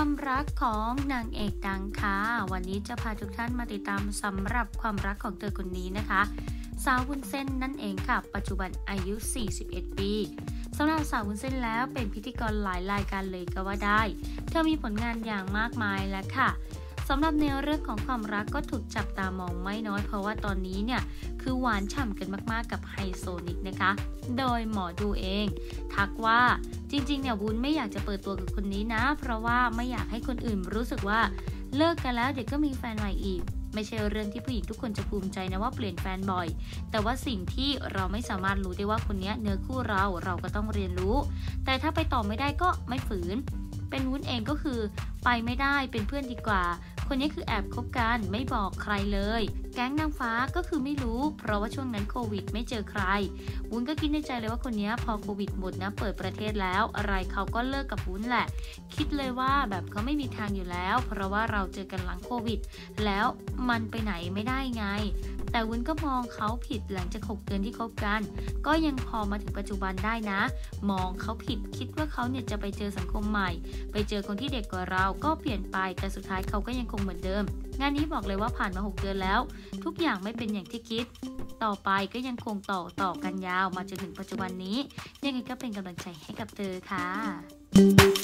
ความรักของนางเอกดังค่ะ วันนี้จะพาทุกท่านมาติดตามสำหรับความรักของเธอคนนี้นะคะ สาววุ้นเส้นนั่นเองค่ะ ปัจจุบันอายุ 41 ปีสำหรับสาววุ้นเส้นแล้วเป็นพิธีกรหลายรายการเลยก็ว่าได้ เธอมีผลงานอย่างมากมายแล้วค่ะ สำหรับแนเรื่องของความรักก็ถูกจับตามองไม่น้อย เพราะว่าตอนนี้เนี่ยคือหวานฉ่ำกันมากๆกับไฮโซนิกนะคะ โดยหมอดูเอง ทักว่าจริงๆเนี่ยวุ้นไม่อยากจะเปิดตัวกับคนนี้นะ เพราะว่าไม่อยากให้คนอื่นรู้สึกว่าเลิกกันแล้วเดี๋ยวก็มีแฟนใหม่อีกไม่ใช่เรื่องที่ผู้หญิงทุกคนจะภูมิใจนะว่าเปลี่ยนแฟนบ่อย แต่ว่าสิ่งที่เราไม่สามารถรู้ได้ว่าคนนี้เนื้อคู่เราเราก็ต้องเรียนรู้ แต่ถ้าไปต่อไม่ได้ก็ไม่ฝืน เป็นวุ้นเองก็คือ ไปไม่ได้เป็นเพื่อนดีกว่า คนนี้คือแอบคบกันไม่บอกใครเลย แก๊งนางฟ้าก็คือไม่รู้ เพราะว่าช่วงนั้นโควิด ไม่เจอใครวุ้นก็คิดในใจเลยว่าคนนี้พอโควิดหมดนะเปิดประเทศแล้ว อะไรเขาก็เลิกกับวุ้นแหละ คิดเลยว่าแบบเขาไม่มีทางอยู่แล้ว เพราะว่าเราเจอกันหลังโควิด แล้วมันไปไหนไม่ได้ไงแต่วุ้นก็มองเขาผิดหลังจาก 6 เดือนที่คบกัน ก็ยังพอมาถึงปัจจุบันได้นะ มองเขาผิดคิดว่าเขาเนี่ยจะไปเจอสังคมใหม่ ไปเจอคนที่เด็กกว่าเราก็เปลี่ยนไป แต่สุดท้ายเขาก็ยังคงเหมือนเดิม งานนี้บอกเลยว่าผ่านมา 6 เดือนแล้ว ทุกอย่างไม่เป็นอย่างที่คิด ต่อไปก็ยังคงต่อต่อกันยาวมาจนถึงปัจจุบันนี้ ยังไงก็เป็นกำลังใจให้กับเธอค่ะ